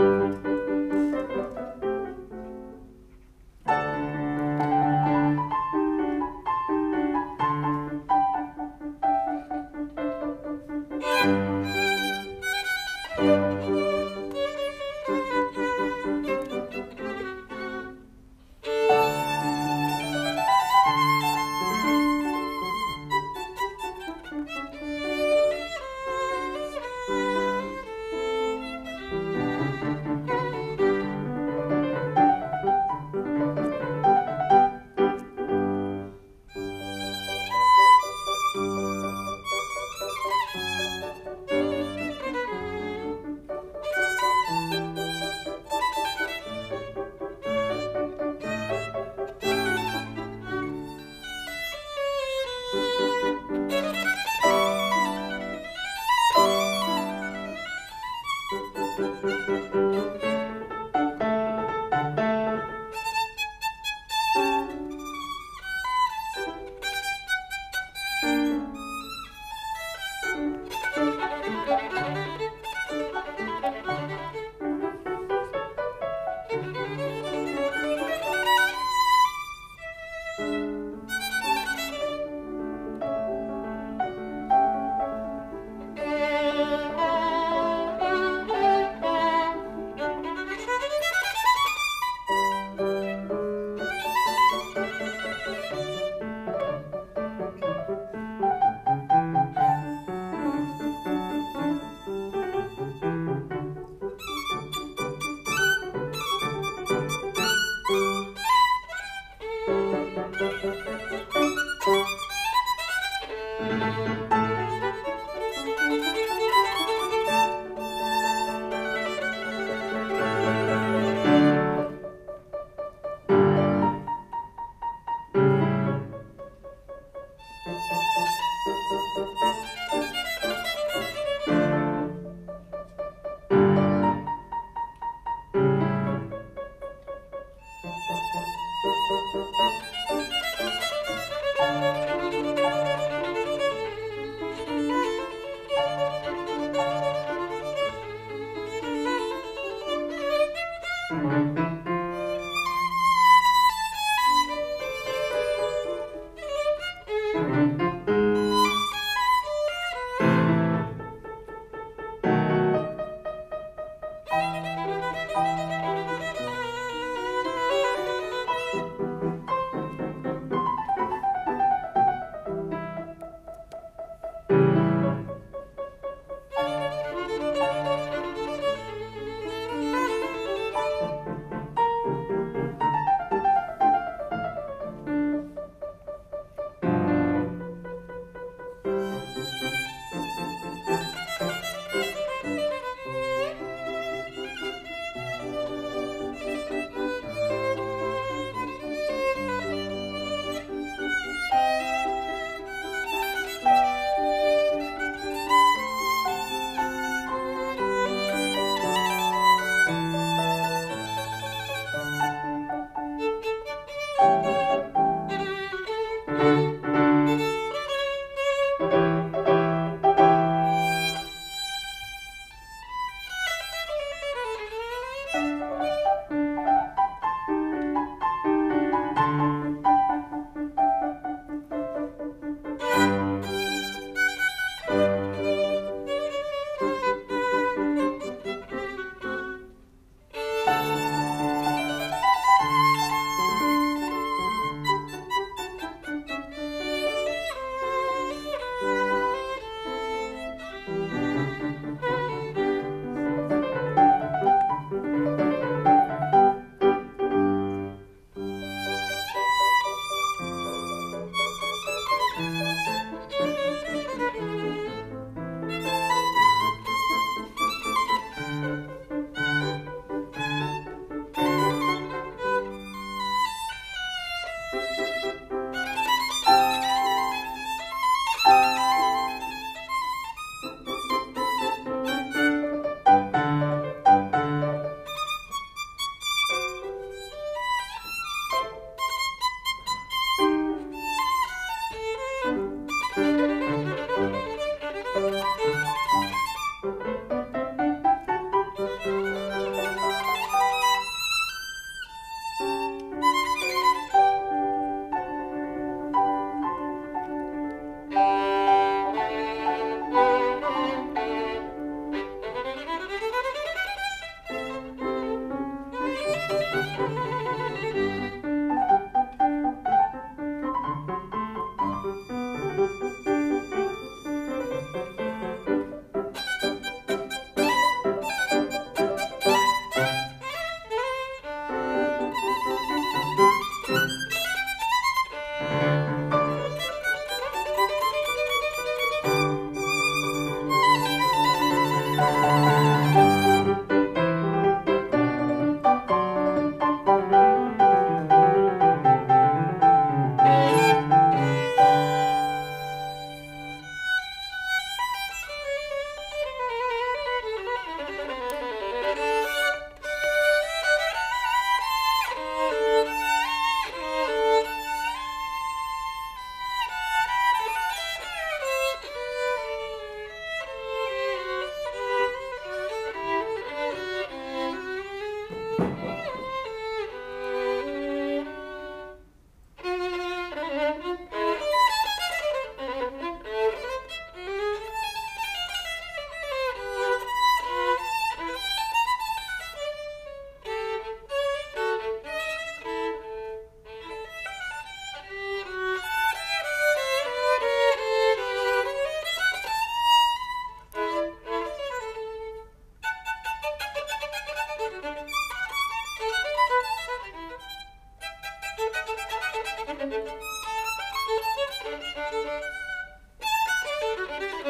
Música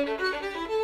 Thank you.